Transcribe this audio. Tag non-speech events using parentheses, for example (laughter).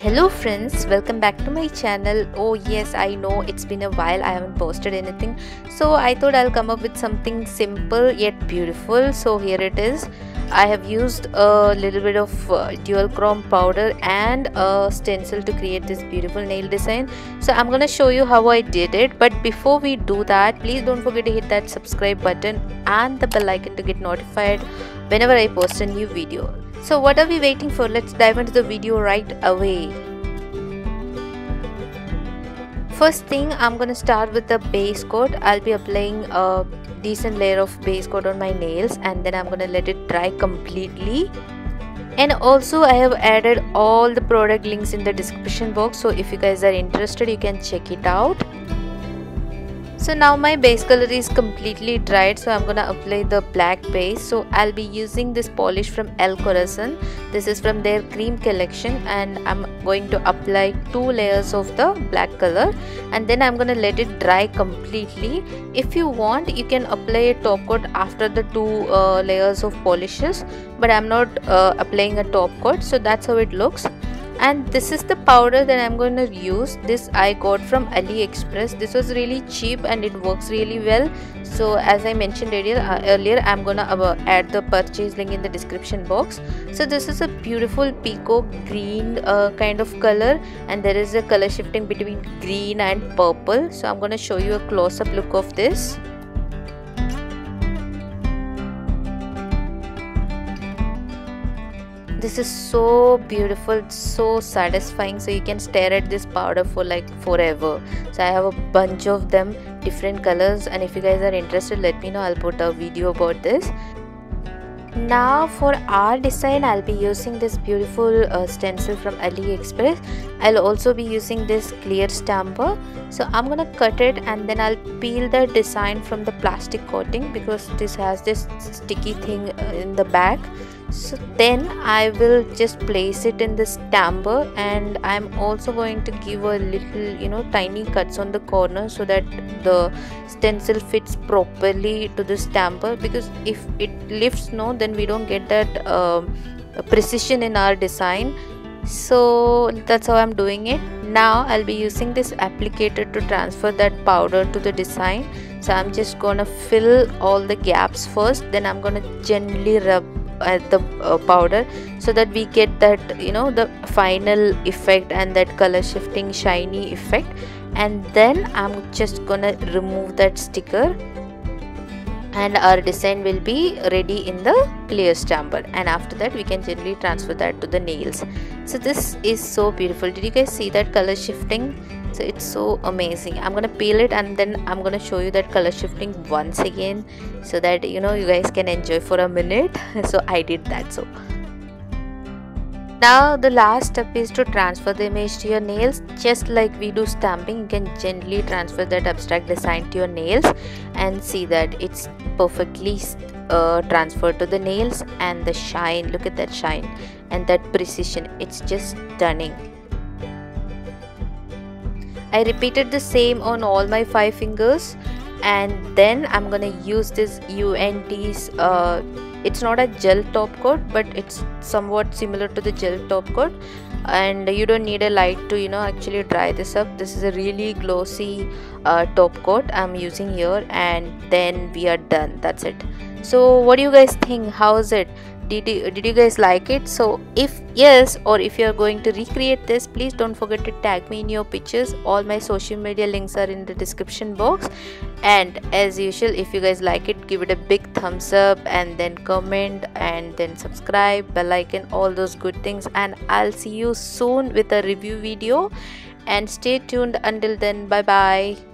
Hello friends, welcome back to my channel. Oh yes, I know it's been a while I haven't posted anything. So I thought I'll come up with something simple yet beautiful. So here it is. I have used a little bit of uh, dual chrome powder and a stencil to create this beautiful nail design. So I'm gonna show you how I did it. But before we do that, please don't forget to hit that subscribe button and the bell icon to get notified whenever I post a new video. So what are we waiting for? Let's dive into the video right away. First thing I'm gonna start with the base coat. I'll be applying a decent layer of base coat on my nails and then I'm gonna let it dry completely and also i have added all the product links in the description box so if you guys are interested you can check it out so now my base color is completely dried so i'm gonna apply the black base. So i'll be using this polish from El Corazon. This is from their cream collection and i'm going to apply two layers of the black color and then i'm gonna let it dry completely. If you want you can apply a top coat after the two uh, layers of polishes but i'm not uh, applying a top coat so that's how it looks and this is the powder that i'm going to use. This i got from aliexpress. This was really cheap and it works really well. So as i mentioned earlier, uh, earlier i'm gonna uh, add the purchase link in the description box. So this is a beautiful peacock green uh, kind of color and there is a color shifting between green and purple. So i'm gonna show you a close-up look of this this is so beautiful so satisfying. So you can stare at this powder for like forever. So i have a bunch of them different colors and if you guys are interested let me know. I'll put a video about this. Now for our design i'll be using this beautiful uh, stencil from aliexpress. I'll also be using this clear stamper. So i'm gonna cut it and then i'll peel the design from the plastic coating because this has this sticky thing uh, in the back so then I will just place it in the stamper and I'm also going to give a little you know tiny cuts on the corner so that the stencil fits properly to the stamper because if it lifts no then we don't get that uh, precision in our design. So that's how I'm doing it. Now I'll be using this applicator to transfer that powder to the design. So I'm just gonna fill all the gaps first then I'm gonna gently rub at the uh, powder so that we get that you know the final effect and that color shifting shiny effect. And then i'm just gonna remove that sticker. And our design will be ready in the clear stamper and after that we can generally transfer that to the nails. So this is so beautiful. Did you guys see that color shifting so it's so amazing. I'm gonna peel it and then i'm gonna show you that color shifting once again so that you know you guys can enjoy for a minute. (laughs) So i did that so. Now the last step is to transfer the image to your nails. Just like we do stamping you can gently transfer that abstract design to your nails and see that it's perfectly uh, transferred to the nails and the shine. Look at that shine and that precision. It's just stunning I repeated the same on all my five fingers and then I'm gonna use this UNT's uh, it's not a gel top coat but it's somewhat similar to the gel top coat. And you don't need a light to you know actually dry this up. This is a really glossy uh, top coat I'm using here and then we are done. That's it. So what do you guys think? How is it did you, did you guys like it? So if yes or if you are going to recreate this please don't forget to tag me in your pictures. All my social media links are in the description box. And as usual if you guys like it give it a big thumbs up and then comment and then subscribe bell icon all those good things. And i'll see you soon with a review video. And stay tuned. Until then bye bye